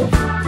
Thank